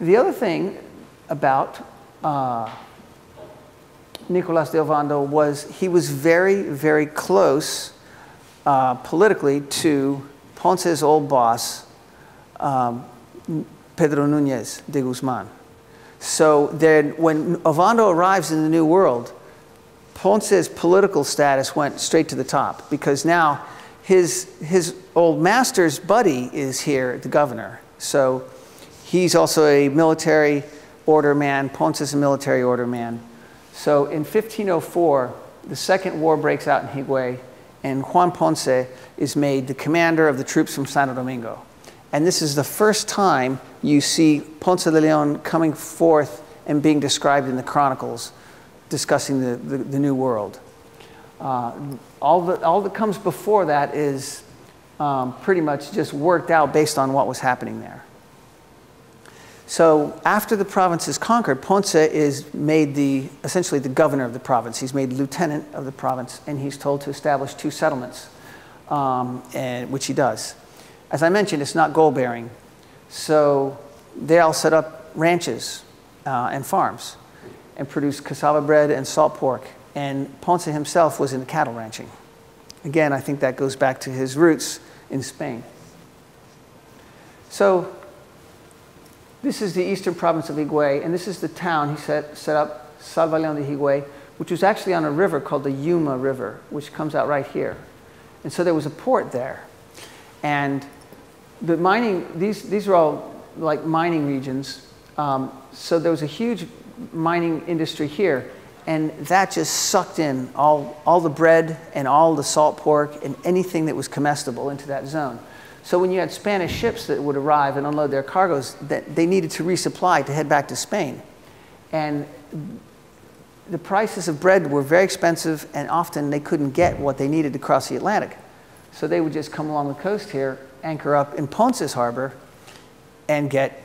the other thing about uh, Nicolas de Ovando was he was very, very close uh, politically to Ponce's old boss, um, Pedro Nunez de Guzman. So then, when Ovando arrives in the New World, Ponce's political status went straight to the top because now his, his old master's buddy is here, the governor. So he's also a military order man. Ponce is a military order man. So in 1504, the second war breaks out in Higüey, and Juan Ponce is made the commander of the troops from Santo Domingo. And this is the first time you see Ponce de Leon coming forth and being described in the chronicles discussing the, the, the New World. Uh, all, that, all that comes before that is um, pretty much just worked out based on what was happening there. So after the province is conquered, Ponce is made the, essentially the governor of the province. He's made lieutenant of the province, and he's told to establish two settlements, um, and, which he does. As I mentioned, it's not gold bearing. So they all set up ranches uh, and farms and produced cassava bread and salt pork. And Ponce himself was into cattle ranching. Again, I think that goes back to his roots in Spain. So this is the eastern province of Higüey, and this is the town he set, set up, Salva León de Higüey, which was actually on a river called the Yuma River, which comes out right here. And so there was a port there. And the mining, these, these are all like mining regions. Um, so there was a huge mining industry here. And that just sucked in all, all the bread and all the salt pork and anything that was comestible into that zone. So when you had Spanish ships that would arrive and unload their cargoes, that they needed to resupply to head back to Spain. And the prices of bread were very expensive and often they couldn't get what they needed to cross the Atlantic. So they would just come along the coast here, anchor up in Ponce's harbor, and get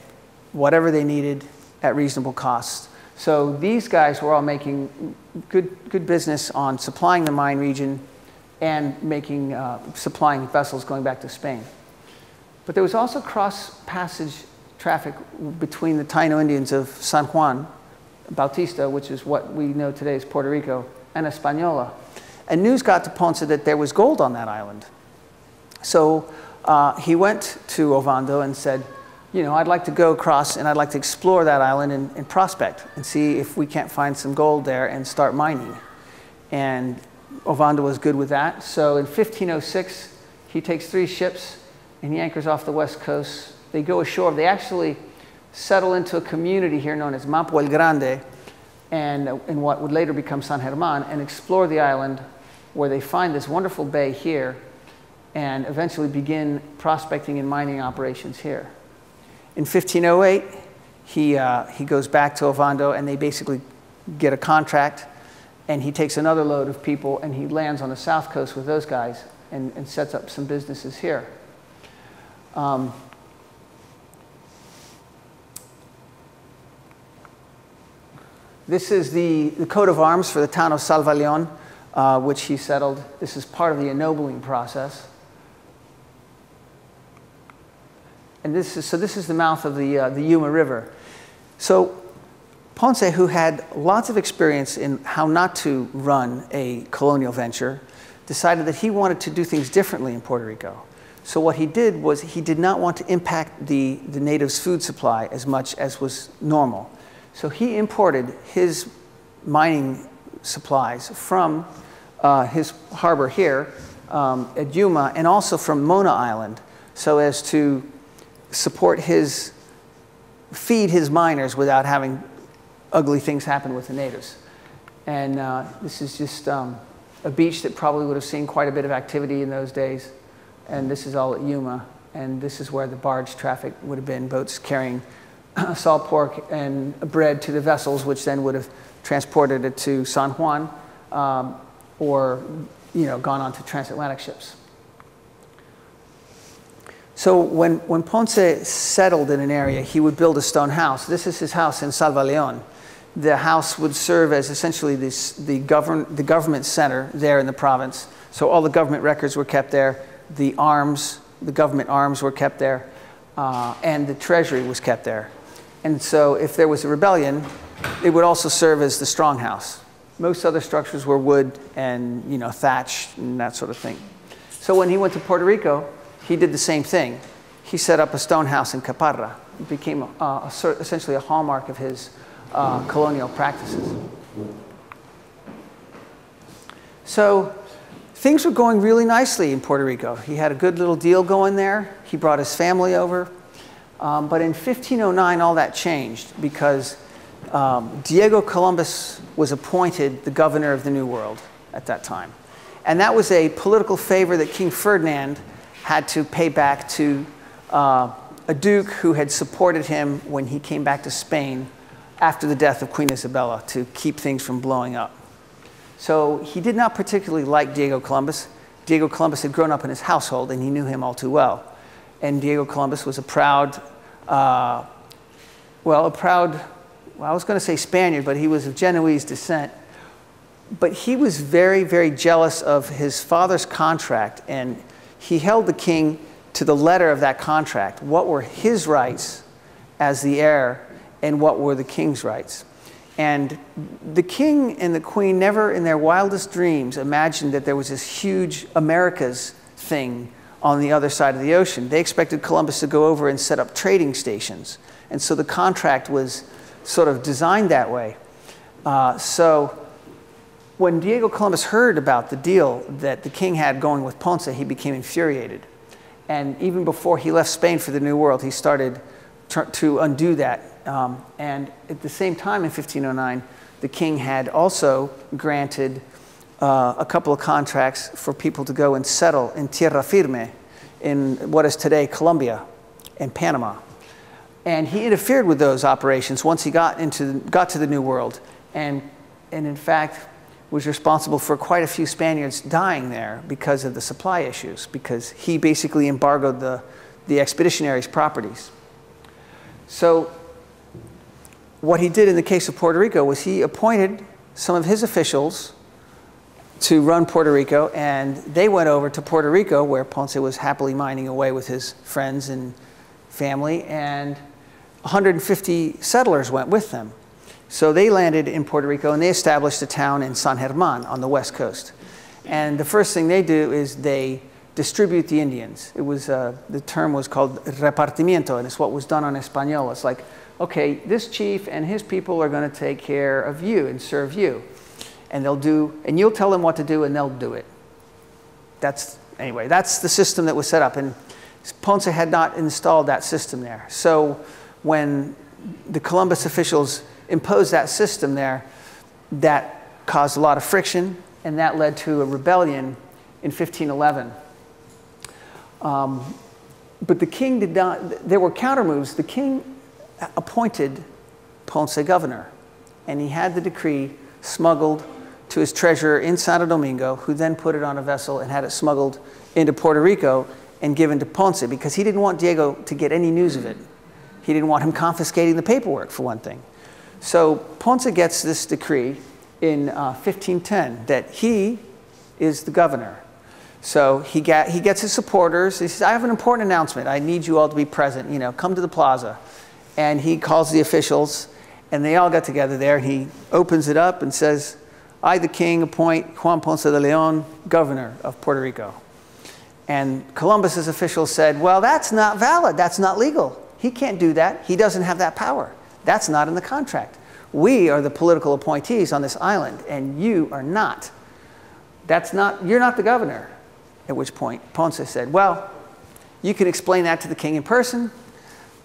whatever they needed at reasonable costs. So these guys were all making good, good business on supplying the mine region and making, uh, supplying vessels going back to Spain. But there was also cross passage traffic between the Taino Indians of San Juan, Bautista, which is what we know today as Puerto Rico, and Española. And news got to Ponce that there was gold on that island. So uh, he went to Ovando and said, you know, I'd like to go across and I'd like to explore that island and, and, prospect and see if we can't find some gold there and start mining. And Ovando was good with that. So in 1506, he takes three ships and he anchors off the west coast. They go ashore. They actually settle into a community here known as Mampo el Grande and in what would later become San German and explore the island where they find this wonderful bay here and eventually begin prospecting and mining operations here. In 1508, he, uh, he goes back to Ovando and they basically get a contract and he takes another load of people and he lands on the south coast with those guys and, and sets up some businesses here. Um, this is the, the coat of arms for the town of Salva León, uh, which he settled. This is part of the ennobling process. And this is, so this is the mouth of the, uh, the Yuma River. So Ponce, who had lots of experience in how not to run a colonial venture, decided that he wanted to do things differently in Puerto Rico. So what he did was he did not want to impact the, the natives' food supply as much as was normal. So he imported his mining supplies from uh, his harbor here um, at Yuma and also from Mona Island so as to support his, feed his miners without having ugly things happen with the natives. And uh, this is just um, a beach that probably would have seen quite a bit of activity in those days. And this is all at Yuma. And this is where the barge traffic would have been, boats carrying salt pork and bread to the vessels, which then would have transported it to San Juan um, or you know, gone on to transatlantic ships. So when, when Ponce settled in an area, he would build a stone house. This is his house in Salva León. The house would serve as essentially this, the, govern, the government center there in the province. So all the government records were kept there. The arms, the government arms were kept there. Uh, and the treasury was kept there. And so if there was a rebellion, it would also serve as the stronghouse. Most other structures were wood and you know, thatch and that sort of thing. So when he went to Puerto Rico, he did the same thing. He set up a stone house in Caparra. It became uh, essentially a hallmark of his uh, colonial practices. So things were going really nicely in Puerto Rico. He had a good little deal going there. He brought his family over. Um, but in 1509, all that changed because um, Diego Columbus was appointed the governor of the New World at that time. And that was a political favor that King Ferdinand had to pay back to uh, a duke who had supported him when he came back to Spain after the death of Queen Isabella to keep things from blowing up. So he did not particularly like Diego Columbus. Diego Columbus had grown up in his household and he knew him all too well. And Diego Columbus was a proud, uh, well, a proud, well, I was going to say Spaniard, but he was of Genoese descent. But he was very, very jealous of his father's contract and he held the king to the letter of that contract. What were his rights as the heir and what were the king's rights? And the king and the queen never in their wildest dreams imagined that there was this huge America's thing on the other side of the ocean. They expected Columbus to go over and set up trading stations. And so the contract was sort of designed that way. Uh, so when Diego Columbus heard about the deal that the king had going with Ponce, he became infuriated. And even before he left Spain for the New World, he started to undo that um, and at the same time, in 1509, the king had also granted uh, a couple of contracts for people to go and settle in tierra firme in what is today Colombia and Panama. And he interfered with those operations once he got, into, got to the New World. And, and in fact, was responsible for quite a few Spaniards dying there because of the supply issues, because he basically embargoed the, the expeditionaries' properties. So what he did in the case of Puerto Rico was he appointed some of his officials to run Puerto Rico, and they went over to Puerto Rico, where Ponce was happily mining away with his friends and family, and 150 settlers went with them. So they landed in Puerto Rico and they established a town in San German on the west coast. And the first thing they do is they distribute the Indians. It was, uh, the term was called repartimiento, and it's what was done on Española. It's like okay, this chief and his people are going to take care of you and serve you. And they'll do, and you'll tell them what to do and they'll do it. That's, anyway, that's the system that was set up. And Ponce had not installed that system there. So when the Columbus officials imposed that system there, that caused a lot of friction and that led to a rebellion in 1511. Um, but the king did not, there were counter moves. The king appointed Ponce governor, and he had the decree smuggled to his treasurer in Santo Domingo, who then put it on a vessel and had it smuggled into Puerto Rico and given to Ponce because he didn't want Diego to get any news of it. He didn't want him confiscating the paperwork, for one thing. So Ponce gets this decree in uh, 1510 that he is the governor. So he, he gets his supporters. He says, I have an important announcement. I need you all to be present. You know, come to the plaza and he calls the officials, and they all got together there. And he opens it up and says, I, the king, appoint Juan Ponce de Leon governor of Puerto Rico. And Columbus's officials said, Well, that's not valid. That's not legal. He can't do that. He doesn't have that power. That's not in the contract. We are the political appointees on this island, and you are not. That's not, you're not the governor. At which point Ponce said, Well, you can explain that to the king in person.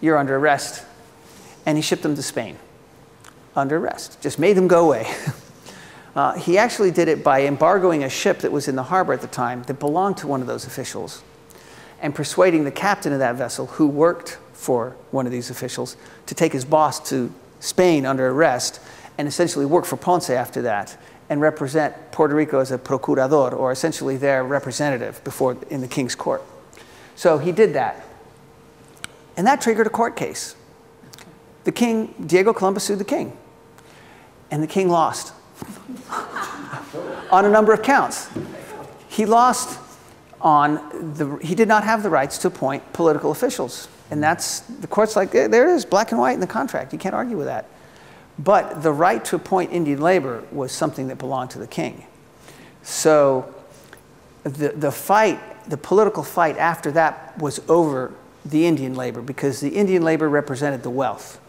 You're under arrest and he shipped them to Spain under arrest, just made them go away. uh, he actually did it by embargoing a ship that was in the harbor at the time that belonged to one of those officials and persuading the captain of that vessel, who worked for one of these officials, to take his boss to Spain under arrest and essentially work for Ponce after that and represent Puerto Rico as a procurador, or essentially their representative before in the king's court. So he did that. And that triggered a court case the king, Diego Columbus sued the king. And the king lost on a number of counts. He lost on the, he did not have the rights to appoint political officials And that's, the court's like, there, it is, black and white in the contract. You can't argue with that. But the right to appoint Indian labor was something that belonged to the king. So the, the fight, the political fight after that was over the Indian labor because the Indian labor represented the wealth.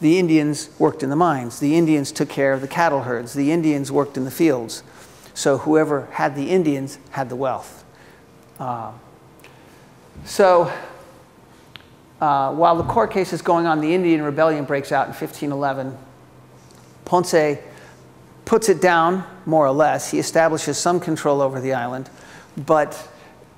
The Indians worked in the mines. The Indians took care of the cattle herds. The Indians worked in the fields. So whoever had the Indians had the wealth. Uh, so uh, while the court case is going on, the Indian rebellion breaks out in 1511. Ponce puts it down, more or less. He establishes some control over the island, but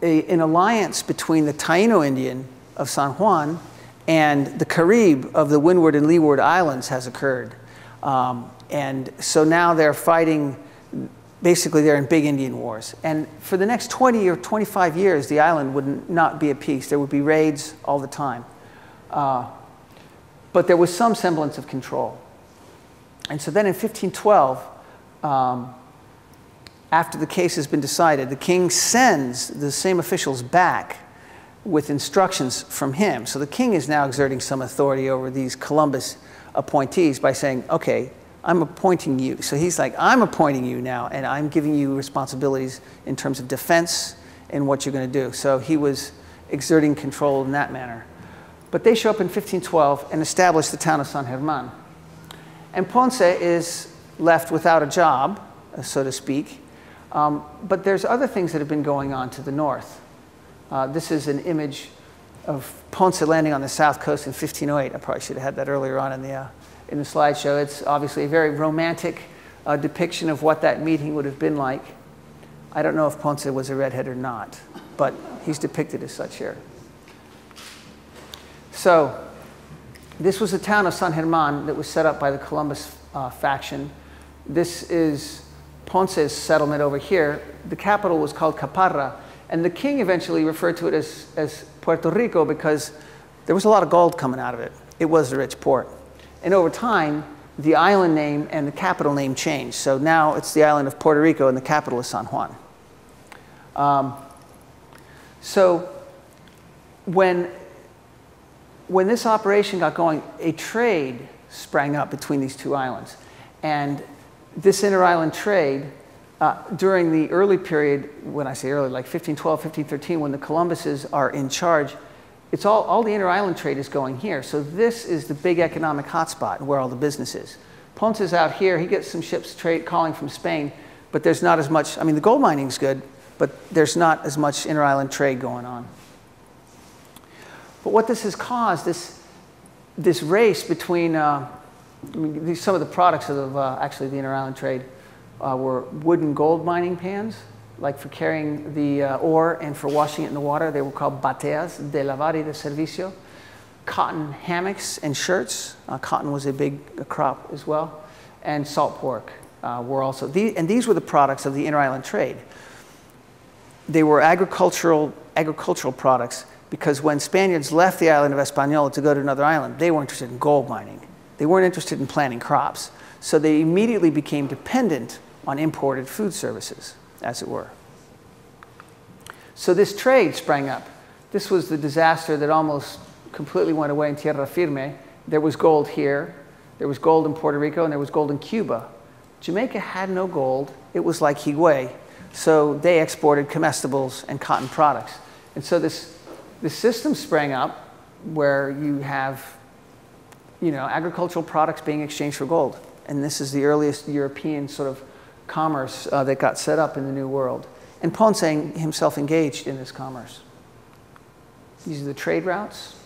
a, an alliance between the Taino Indian of San Juan and the Carib of the Windward and Leeward Islands has occurred. Um, and so now they're fighting, basically they're in big Indian wars. And for the next 20 or 25 years, the island would not be at peace. There would be raids all the time. Uh, but there was some semblance of control. And so then in 1512, um, after the case has been decided, the king sends the same officials back with instructions from him. So the king is now exerting some authority over these Columbus appointees by saying, okay, I'm appointing you. So he's like, I'm appointing you now, and I'm giving you responsibilities in terms of defense and what you're going to do. So he was exerting control in that manner. But they show up in 1512 and establish the town of San German. And Ponce is left without a job, so to speak. Um, but there's other things that have been going on to the north. Uh, this is an image of Ponce landing on the south coast in 1508. I probably should have had that earlier on in the, uh, in the slideshow. It's obviously a very romantic uh, depiction of what that meeting would have been like. I don't know if Ponce was a redhead or not, but he's depicted as such here. So, this was the town of San German that was set up by the Columbus uh, faction. This is Ponce's settlement over here. The capital was called Caparra, and the king eventually referred to it as, as Puerto Rico because there was a lot of gold coming out of it. It was a rich port. And over time, the island name and the capital name changed. So now it's the island of Puerto Rico and the capital is San Juan. Um, so when, when this operation got going, a trade sprang up between these two islands. And this inter-island trade uh, during the early period, when I say early, like 1512, 1513, when the Columbuses are in charge, it's all, all the inter-island trade is going here. So this is the big economic hotspot where all the business is. Ponce is out here, he gets some ships trade calling from Spain, but there's not as much, I mean, the gold mining's good, but there's not as much inter-island trade going on. But what this has caused, this, this race between, uh, I mean, some of the products of uh, actually the inter-island trade, uh, were wooden gold mining pans, like for carrying the uh, ore and for washing it in the water. They were called bateas de lavar y de servicio. Cotton hammocks and shirts. Uh, cotton was a big crop as well. And salt pork uh, were also, these, and these were the products of the inter-island trade. They were agricultural, agricultural products because when Spaniards left the island of Hispaniola to go to another island, they were interested in gold mining. They weren't interested in planting crops. So they immediately became dependent on imported food services, as it were. So this trade sprang up. This was the disaster that almost completely went away in Tierra Firme. There was gold here, there was gold in Puerto Rico, and there was gold in Cuba. Jamaica had no gold. It was like Higüey. So they exported comestibles and cotton products. And so this, this system sprang up where you have you know, agricultural products being exchanged for gold. And this is the earliest European sort of commerce uh, that got set up in the New World. And Ponce himself engaged in this commerce. These are the trade routes.